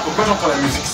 Pourquoi j'entends la musique